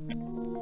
I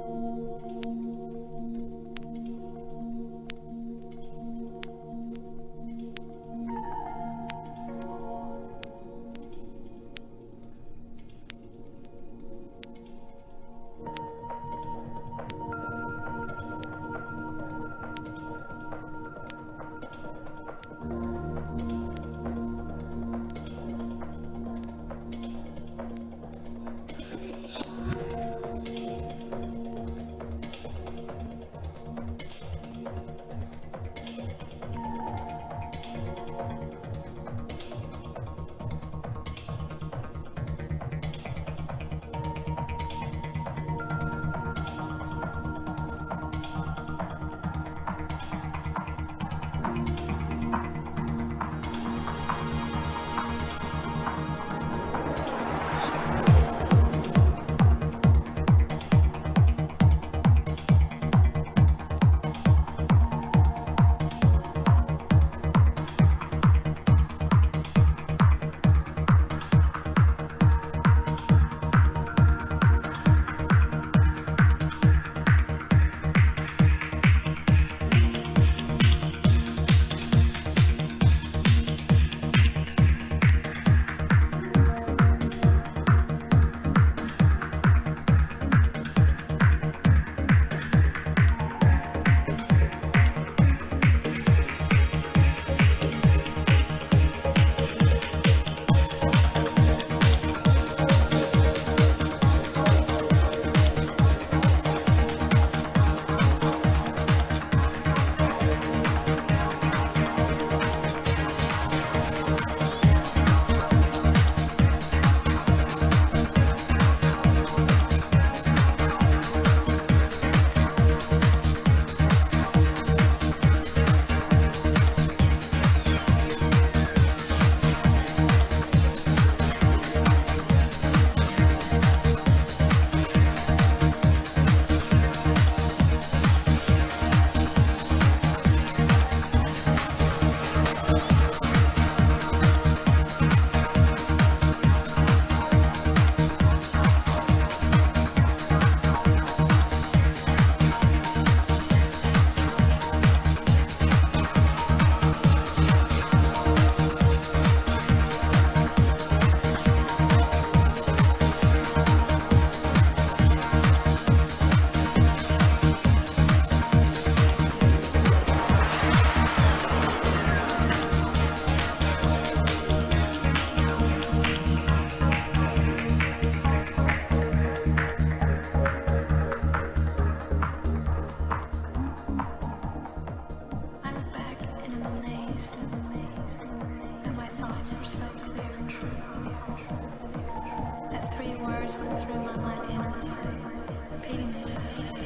repeating themselves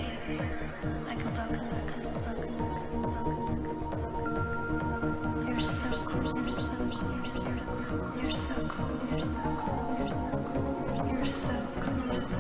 like a broken record, broken record. you. you're so close, you're so close, you're so close, you're so close.